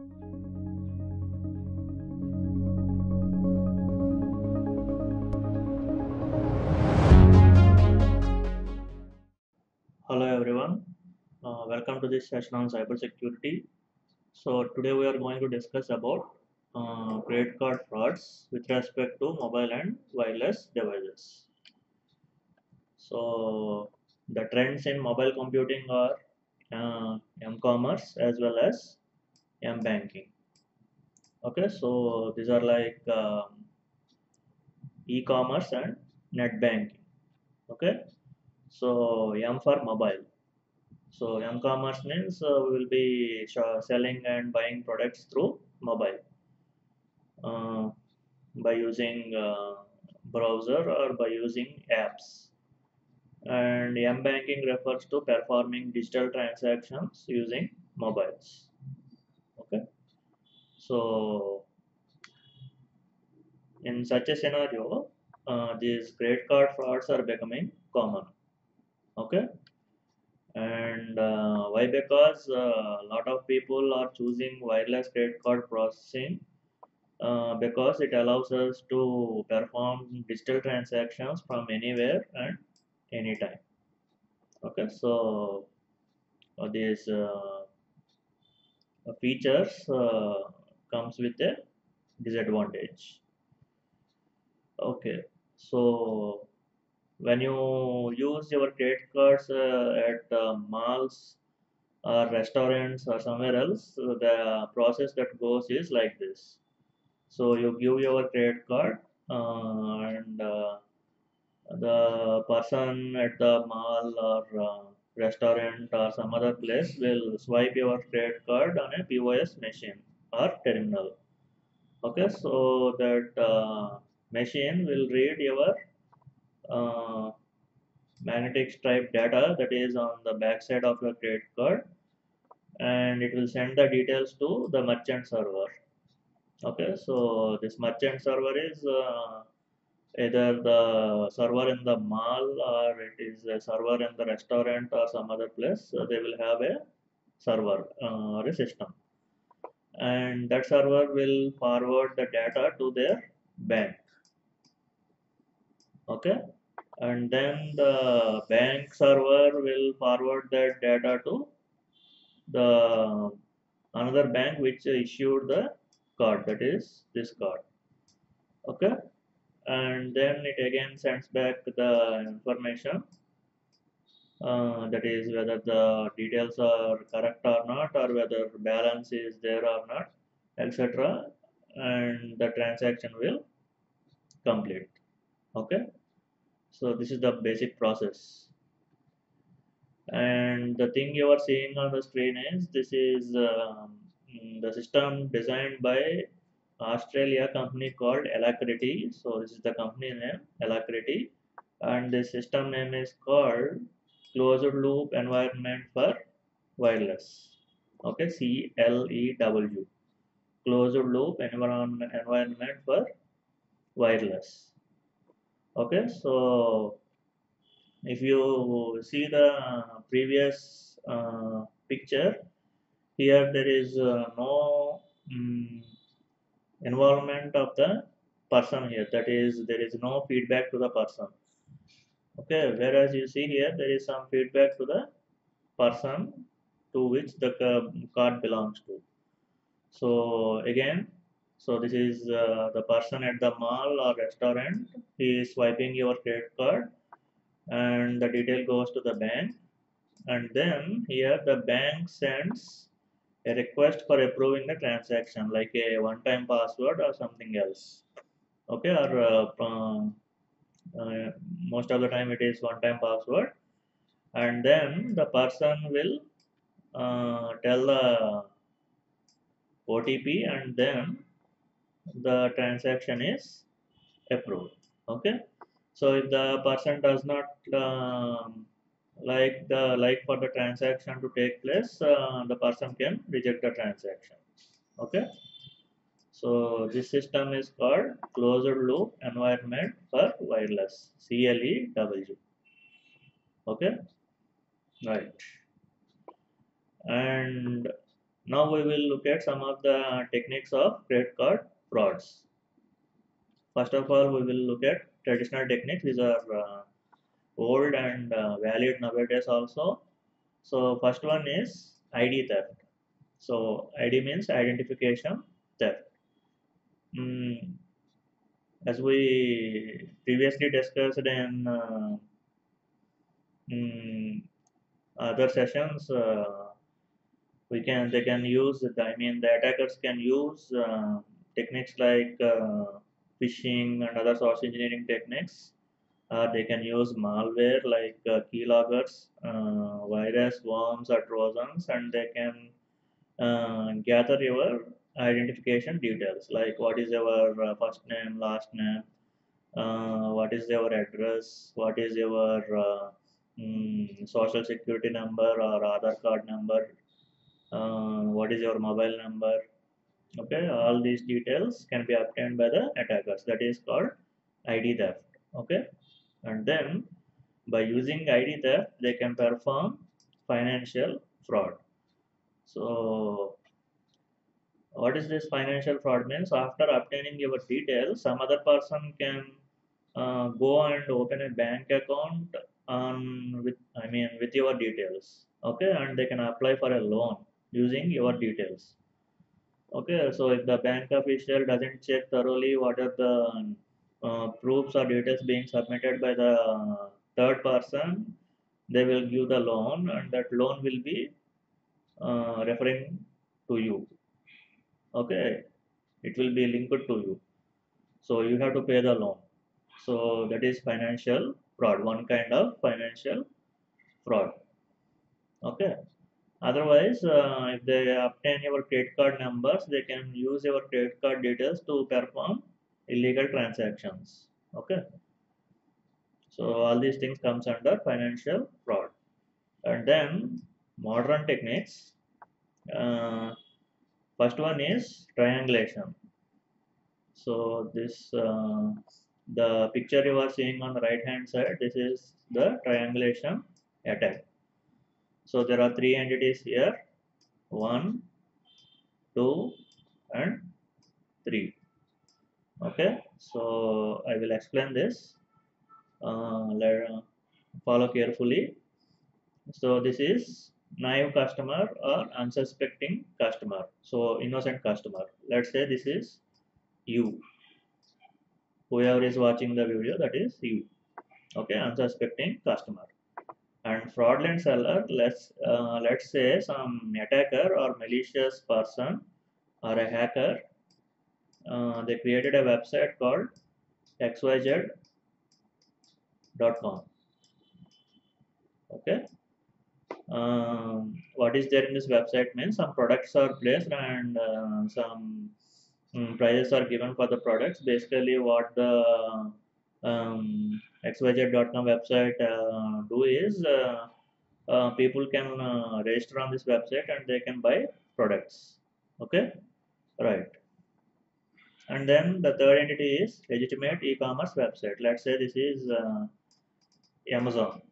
Hello everyone, uh, welcome to this session on cybersecurity. So today we are going to discuss about uh, credit card frauds with respect to mobile and wireless devices. So the trends in mobile computing are uh, m-commerce as well as m-banking. Okay, so these are like um, e-commerce and net banking. Okay, so M for mobile. So m-commerce means uh, we will be selling and buying products through mobile uh, by using uh, browser or by using apps. And m-banking refers to performing digital transactions using mobiles. So in such a scenario, uh, these credit card frauds are becoming common. Okay and uh, why because a lot of people are choosing wireless credit card processing uh, because it allows us to perform digital transactions from anywhere and anytime okay so uh, these uh, features uh, comes with a disadvantage. Okay so when you use your credit cards uh, at uh, malls or restaurants or somewhere else uh, the process that goes is like this. So you give your credit card uh, and uh, the person at the mall or uh, restaurant or some other place will swipe your credit card on a pos machine or terminal. Okay so that uh, machine will read your uh, magnetic stripe data that is on the back side of your credit card and it will send the details to the merchant server. Okay so this merchant server is uh, either the server in the mall or it is a server in the restaurant or some other place so they will have a server uh, or a system and that server will forward the data to their bank. Okay? And then the bank server will forward that data to the another bank which issued the card that is this card. Okay? And then it again sends back the information uh, that is whether the details are correct or not or whether balance is there or not etc and the transaction will complete. Okay? So this is the basic process. And the thing you are seeing on the screen is this is um, the system designed by australia company called alacrity. So this is the company name alacrity. And the system name is called closed loop environment for wireless. Okay c l e w. Closed loop environment environment for wireless. Okay so if you see the previous uh, picture here there is uh, no um, involvement of the person here. That is there is no feedback to the person okay whereas you see here there is some feedback to the person to which the card belongs to. So again so this is uh, the person at the mall or restaurant he is swiping your credit card and the detail goes to the bank. And then here the bank sends a request for approving the transaction like a one time password or something else. Okay or uh, uh, most of the time it is one time password. And then the person will uh, tell the OTP and then the transaction is approved. Okay? So if the person does not um, like the like for the transaction to take place uh, the person can reject the transaction. Okay so this system is called closed loop environment for wireless CLEW okay right and now we will look at some of the techniques of credit card frauds. First of all, we will look at traditional techniques. These are uh, old and uh, valid nowadays also. So first one is ID theft. So ID means identification theft. Mm, as we previously discussed in uh, mm, other sessions, uh, we can they can use I mean the attackers can use uh, techniques like uh, phishing and other social engineering techniques. Uh, they can use malware like uh, keyloggers, virus, worms, or trojans, and they can gather your identification details like what is your uh, first name, last name, uh, what is your address, what is your uh, mm, social security number or Aadhaar card number, uh, what is your mobile number. Okay, all these details can be obtained by the attackers. That is called ID theft. Okay, and then by using ID theft, they can perform financial fraud. So what is this financial fraud means? After obtaining your details some other person can uh, go and open a bank account with i mean with your details okay? And they can apply for a loan using your details okay? So if the bank official doesn't check thoroughly what are the uh, proofs or details being submitted by the third person they will give the loan and that loan will be uh, referring to you okay. It will be linked to you. So you have to pay the loan. So that is financial fraud. One kind of financial fraud. Okay. Otherwise uh, if they obtain your credit card numbers they can use your credit card details to perform illegal transactions. Okay. So all these things comes under financial fraud. And then modern techniques uh, first one is triangulation. So this uh, the picture you are seeing on the right hand side this is the triangulation attack. So there are three entities here. One two and three. Okay? So i will explain this. Uh, uh, follow carefully. So this is naive customer or unsuspecting customer. So innocent customer. Let's say this is you. Whoever is watching the video that is you. Okay unsuspecting customer. And fraudulent seller let's uh, let's say some attacker or malicious person or a hacker uh, they created a website called xyz.com okay um, what is there in this website means some products are placed and uh, some um, prices are given for the products. Basically what the um, xyz.com website uh, do is uh, uh, people can uh, register on this website and they can buy products. Okay? Right. And then the third entity is legitimate e-commerce website. Let's say this is uh, amazon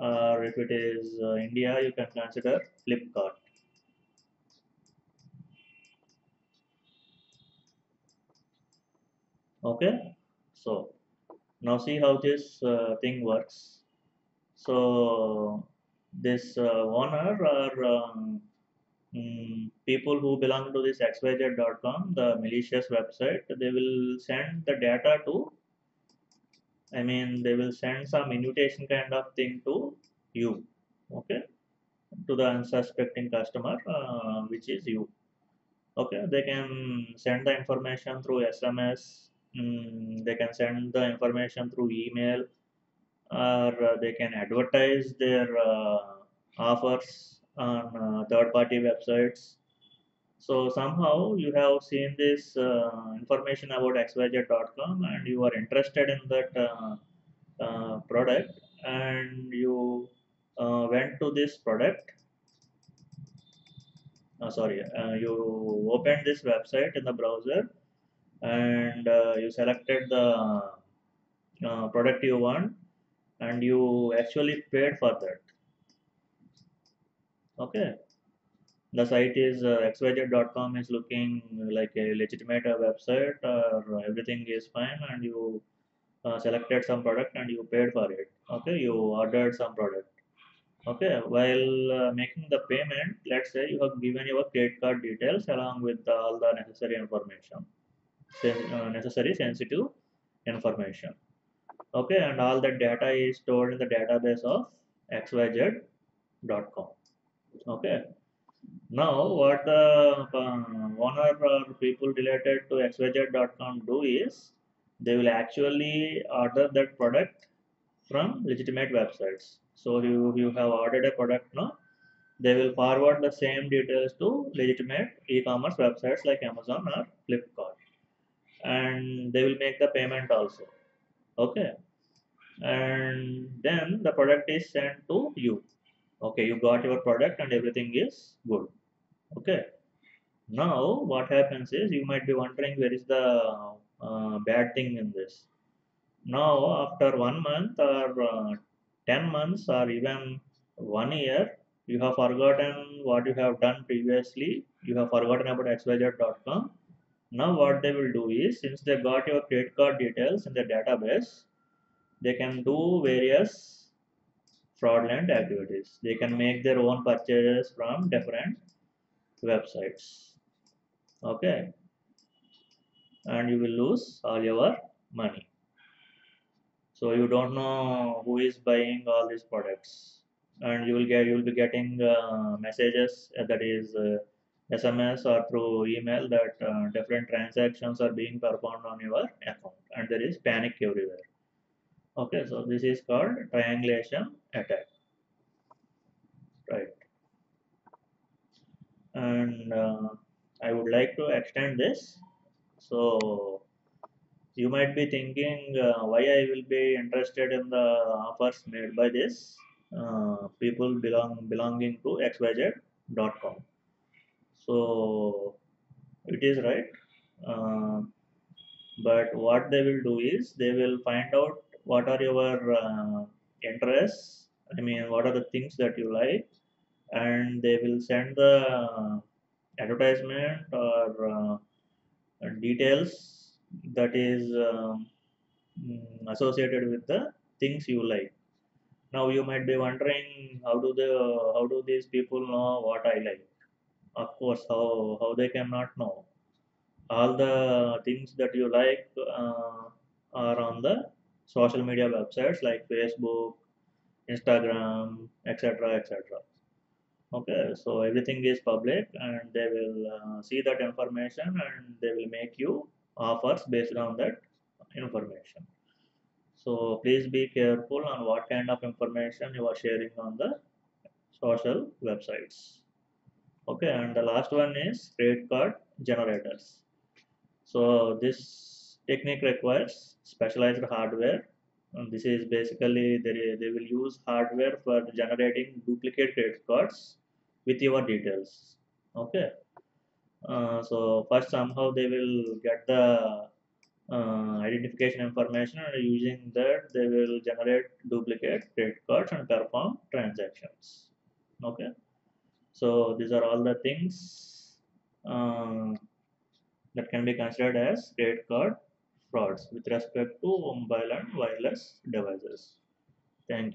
or if it is uh, India, you can consider Flipkart. Okay, so now see how this uh, thing works. So this uh, owner or um, mm, people who belong to this xyz.com, the malicious website, they will send the data to I mean, they will send some invitation kind of thing to you, okay, to the unsuspecting customer, uh, which is you. Okay, they can send the information through SMS, mm, they can send the information through email, or uh, they can advertise their uh, offers on uh, third party websites so somehow you have seen this uh, information about xyz.com and you are interested in that uh, uh, product and you uh, went to this product. Uh, sorry you opened this website in the browser and you selected the product you want and you actually paid for that. Okay the site is uh, xyz.com is looking like a legitimate uh, website or everything is fine and you uh, selected some product and you paid for it. Okay you ordered some product. Okay while uh, making the payment let's say you have given your credit card details along with all the necessary information sen- uh, necessary sensitive information. Okay and all that data is stored in the database of xyz.com okay now what the uh, owner or people related to xyz.com do is they will actually order that product from legitimate websites. So you you have ordered a product now they will forward the same details to legitimate e-commerce websites like amazon or flipkart. And they will make the payment also. Okay? And then the product is sent to you okay you got your product and everything is good. Okay. Now what happens is you might be wondering where is the uh, bad thing in this? Now after one month or uh, 10 months or even one year you have forgotten what you have done previously. You have forgotten about xyz.com now what they will do is since they got your credit card details in the database they can do various fraudulent activities. They can make their own purchases from different websites. Okay. And you will lose all your money. So you don't know who is buying all these products. And you will get you will be getting uh, messages uh, that is uh, sms or through email that uh, different transactions are being performed on your account. And there is panic everywhere okay so this is called triangulation attack. Right. And uh, i would like to extend this. So you might be thinking uh, why i will be interested in the offers made by this? Uh, people belong belonging to xyz.com so it is right. Uh, but what they will do is they will find out what are your uh, interests? I mean what are the things that you like? And they will send the advertisement or uh, details that is um, mm, associated with the things you like. Now you might be wondering how do the how do these people know what i like? Of course how how they cannot know. All the things that you like uh, are on the social media websites like facebook instagram etc etc okay so everything is public and they will uh, see that information and they will make you offers based on that information. So please be careful on what kind of information you are sharing on the social websites. Okay and the last one is credit card generators. So this technique requires specialized hardware. And this is basically they, they will use hardware for generating duplicate credit cards with your details. Okay? Uh, so first somehow they will get the uh, identification information and using that they will generate duplicate credit cards and perform transactions. Okay? So these are all the things uh, that can be considered as credit card frauds with respect to mobile and wireless devices. Thank you